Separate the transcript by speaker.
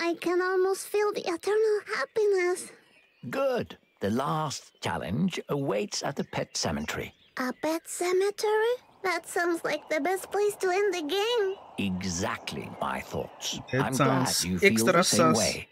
Speaker 1: I can almost feel the eternal happiness.
Speaker 2: Good. The last challenge awaits at the pet cemetery.
Speaker 1: A pet cemetery? That sounds like the best place to end the game.
Speaker 2: Exactly my thoughts.
Speaker 3: It
Speaker 2: I'm glad you feel the same
Speaker 3: sus.
Speaker 2: way.